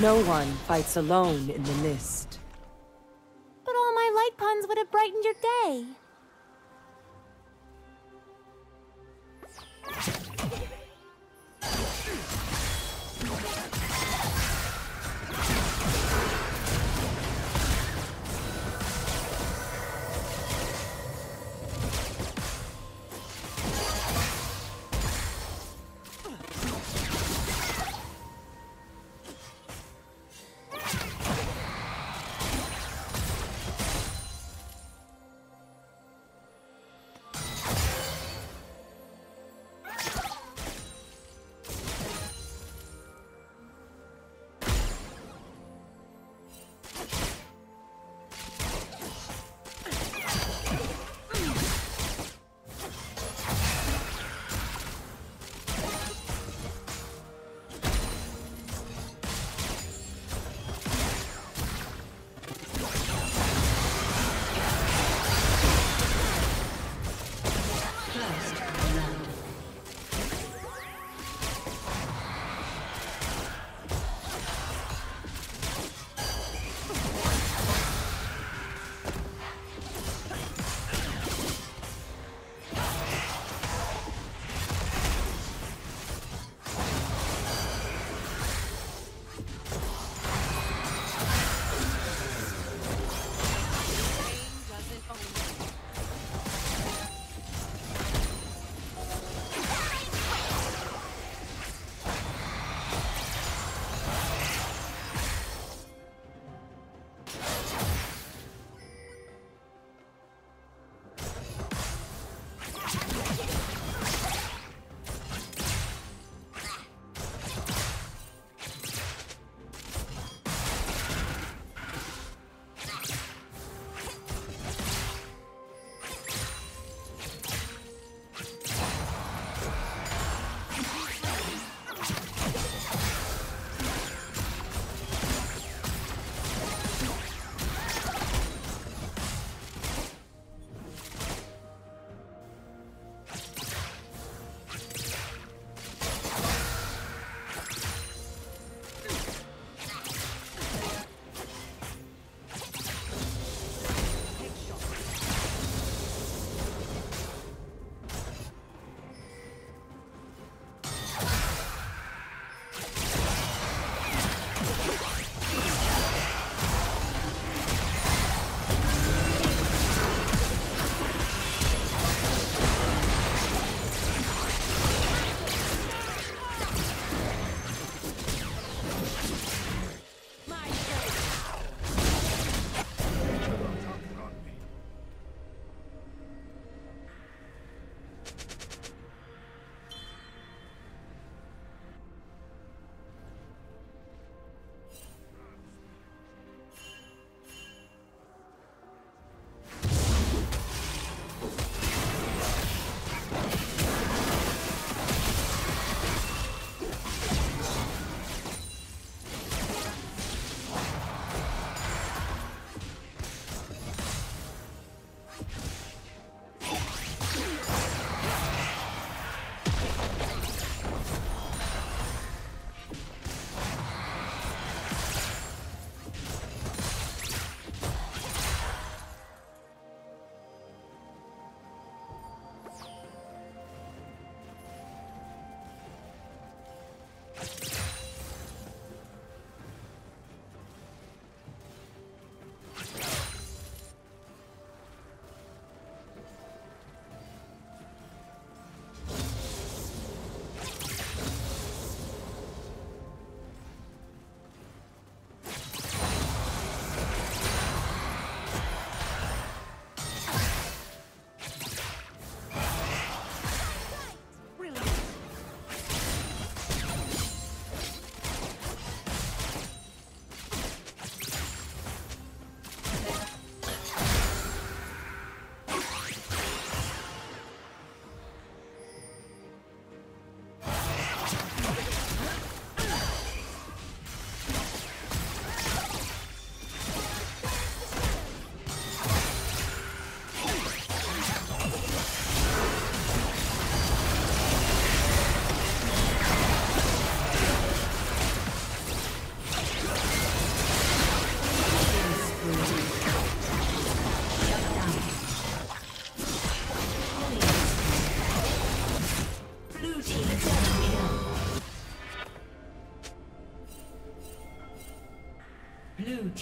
No one fights alone in the mist. But all my light puns would have brightened your day.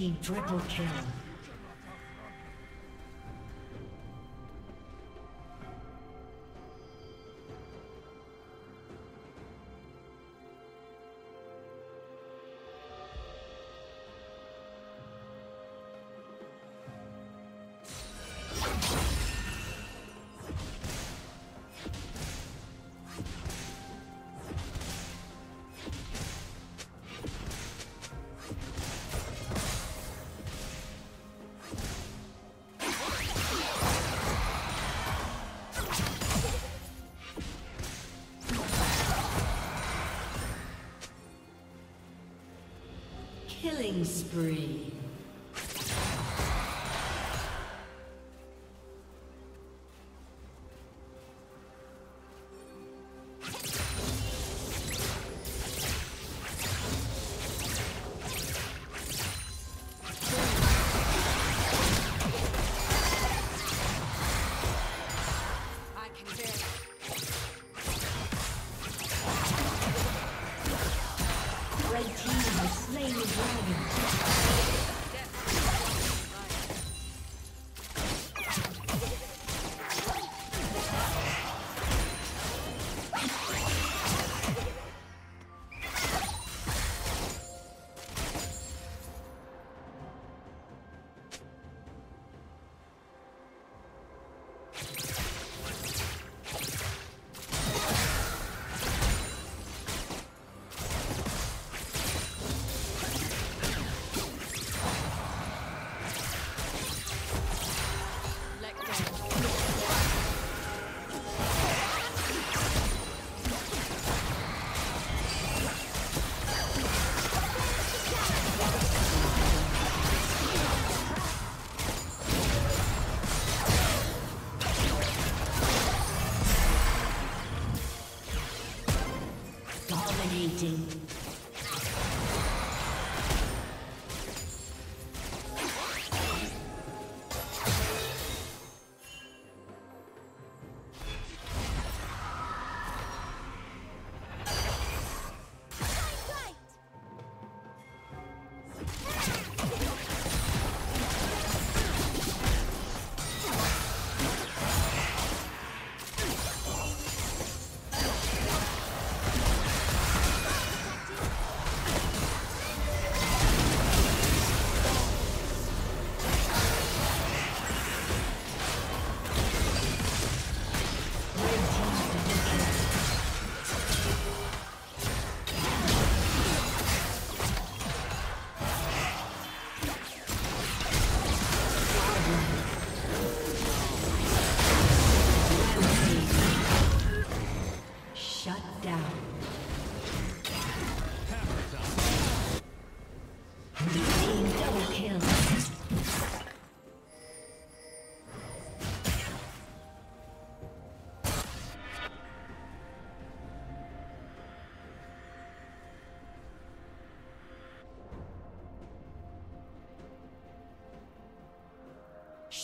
Team triple kill. Spree.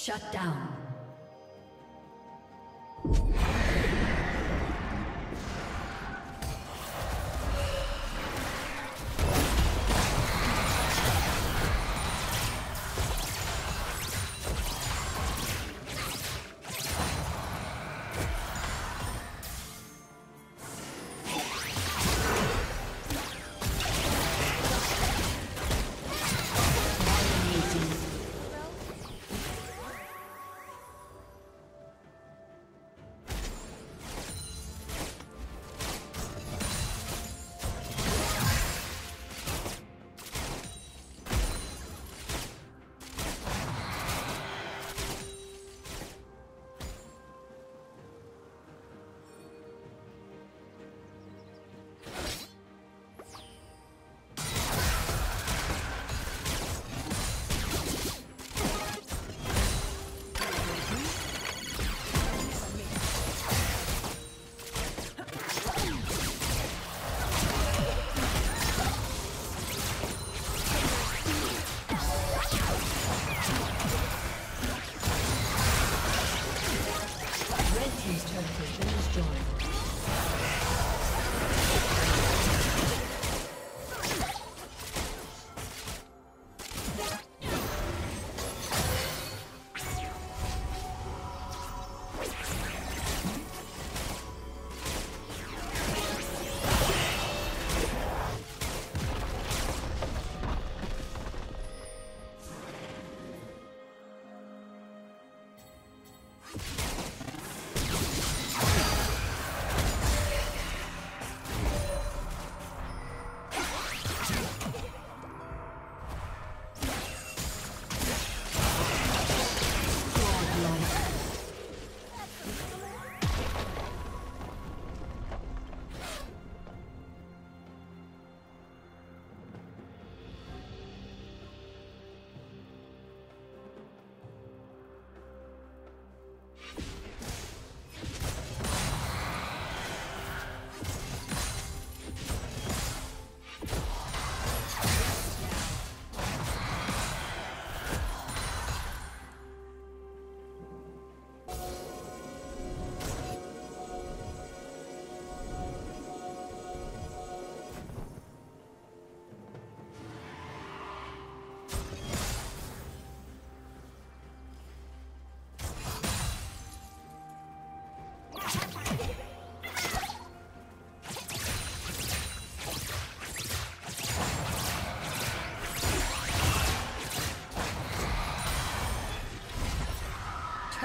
Shut down.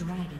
Dragon.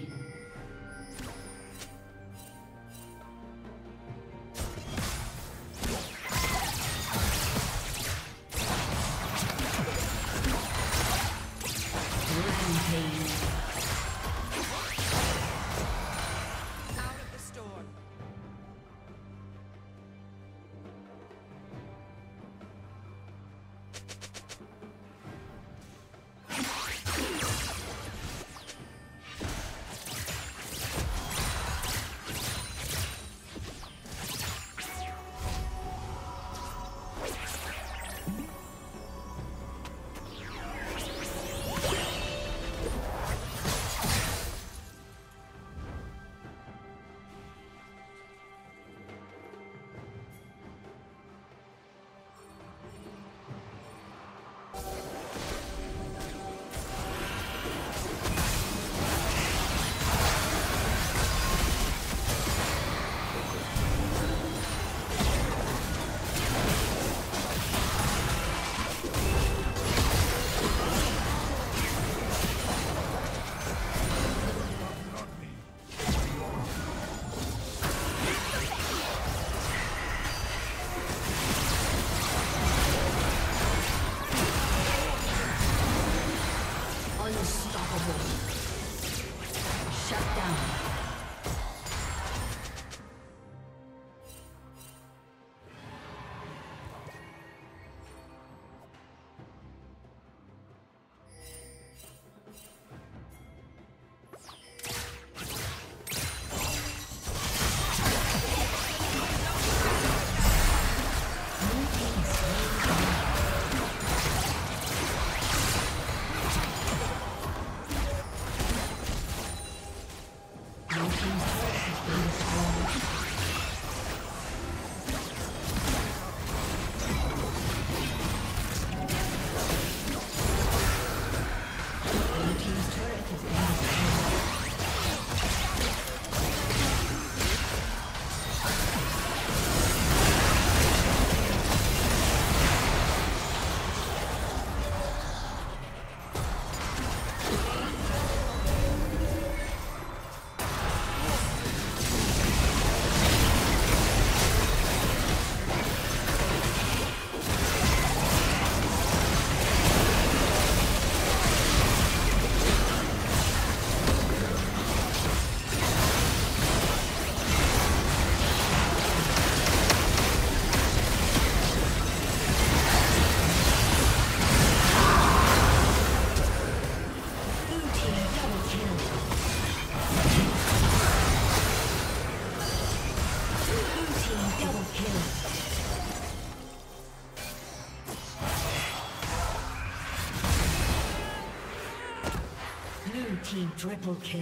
Blue team triple kill.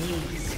Ace.